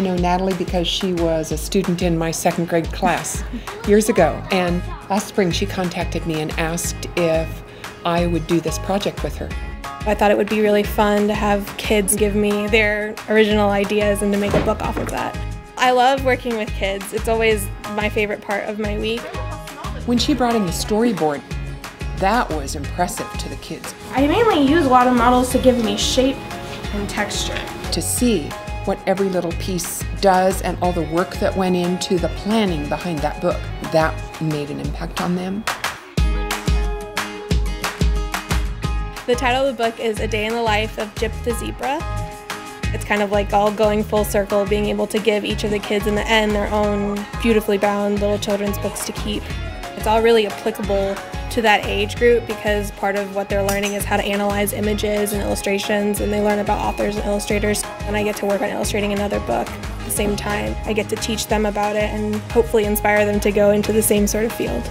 know Natalie because she was a student in my second grade class years ago. And last spring she contacted me and asked if I would do this project with her. I thought it would be really fun to have kids give me their original ideas and to make a book off of that. I love working with kids. It's always my favorite part of my week. When she brought in the storyboard, that was impressive to the kids. I mainly use a lot of models to give me shape and texture. To see what every little piece does and all the work that went into the planning behind that book, that made an impact on them. The title of the book is A Day in the Life of Jip the Zebra. It's kind of like all going full circle, being able to give each of the kids in the end their own beautifully bound little children's books to keep. It's all really applicable to that age group because part of what they're learning is how to analyze images and illustrations and they learn about authors and illustrators and I get to work on illustrating another book at the same time. I get to teach them about it and hopefully inspire them to go into the same sort of field.